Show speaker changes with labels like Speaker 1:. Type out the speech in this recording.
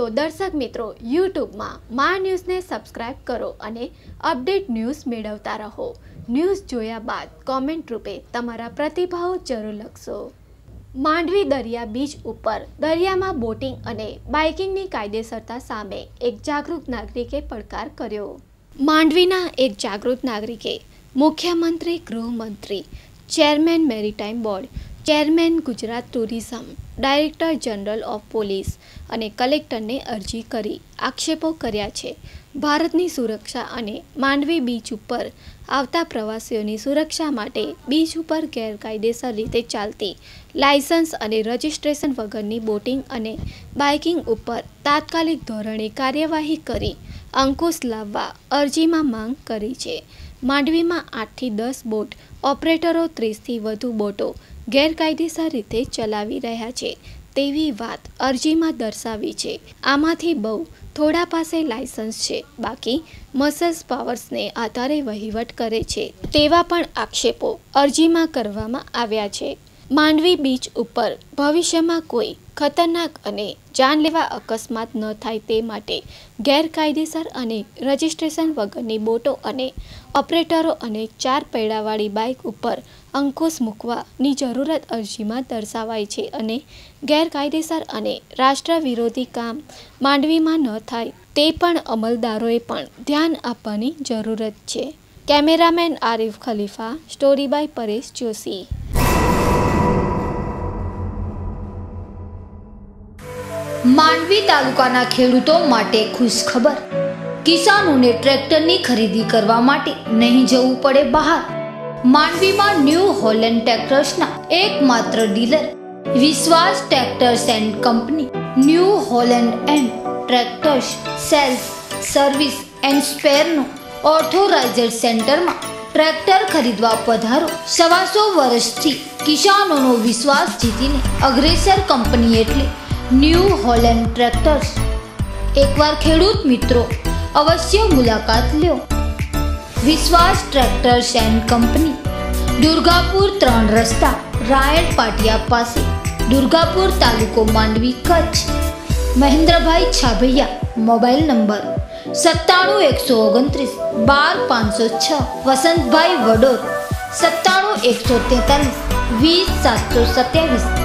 Speaker 1: તો દર્શક મિત્રો, યુટ્યુબમાં મા ન્યૂઝને સબસ્ક્રાઇબ કરો અને અપડેટ ન્યૂઝ મેળવતા રહો. ન્યૂઝ જોયા બાદ કોમેન્ટ રૂપે તમારા પ્રતિભાવો જરૂર લખશો. માંડવી દરિયા બીચ ઉપર દરિયામાં બોટિંગ અને બાઇકિંગની કાયદેસરતા સામે એક જાગૃત નાગરિકે પડકાર કર્યો. માંડવીના એક જાગૃત નાગરિકે મુખ્યમંત્રી, ગૃહમંત્રી, chairman maritime board chairman Gujarat tourism, director general of police અને કલેક્ટરને અરજી કરી આક્ષેપો કર્યા છે. ભારતની સુરક્ષા અને માંડવી બીચ ઉપર આવતા પ્રવાસીઓની સુરક્ષા માટે બીચ ઉપર ગેરકાયદેસર રીતે ચાલતી લાયસન્સ અને રજિસ્ટ્રેશન વગરની બોટિંગ અને બાઇકિંગ ઉપર તાત્કાલિક ધોરણે કાર્યવાહી કરી અંકુશ લાવવા અરજીમાં માંગ કરી છે. માંડવીમાં આઠથી દસ બોટ, ઓપરેટરો ત્રીસથી વધુ બોટો ગેરકાયદેસર રીતે ચલાવી રહ્યા છે તેવી વાત અરજીમાં દર્શાવી છે. આમાંથી બહુ થોડા પાસે લાયસન્સ છે, બાકી મસલ્સ પાવર્સને આધારે વહીવટ કરે છે તેવા પણ આક્ષેપો અરજીમાં કરવામાં આવ્યા છે. માંડવી બીચ ઉપર ભવિષ્યમાં કોઈ ખતરનાક અને જાનલેવા અકસ્માત ન થાય તે માટે ગેરકાયદેસર અને રજિસ્ટ્રેશન વગરની બોટો અને ઓપરેટરો અને ચાર પૈડાવાળી બાઇક ઉપર અંકુશ મૂકવાની જરૂરત અરજીમાં દર્શાવાય છે અને ગેરકાયદેસર અને રાષ્ટ્ર વિરોધી કામ માંડવીમાં ન થાય તે પણ અમલદારોએ પણ ધ્યાન આપવાની જરૂરત છે. Cameraman Arif Khalifa, story by Paresh Joshi.
Speaker 2: Mandvi તાલુકાના ખેડૂતો માટે ખુશ ખબર કિસાનોને ટ્રેક્ટરની ખરીદી કરવા માટે નહીં જવું પડે બહાર. માંડવીમાં ન્યૂ હોલેન્ડ ટ્રેક્ટર્સના એકમાત્ર dealer, Vishwas tractors and company, new Holland and tractors sales, service and સ્પેરનો authorised સેન્ટરમાં ટ્રેક્ટર ખરીદવા પધારો. સવાસો વર્ષથી કિસાનોનો વિશ્વાસ જીતીને અગ્રેસર કંપની એટલે ન્યૂ હોલેન્ડ ટ્રેક્ટર્સ. એકવાર ખેડૂત મિત્રો, અવશ્ય મુલાકાત લ્યો. વિશ્વાસ ટ્રેક્ટર્સ એન્ડ કંપની, દુર્ગાપુર ત્રણ રસ્તા રાયણ પાટિયા પાસે, દુર્ગાપુર તાલુકો માંડવી કચ્છ. મહેન્દ્રભાઈ છાભૈયા, મોબાઈલ નંબર સત્તાણું એકસો ઓગણત્રીસ બાર પાંચસો છ. વસંતભાઈ વડોદ, સત્તાણું એકસો તેતાલીસ વીસ સાતસો સત્યાવીસ.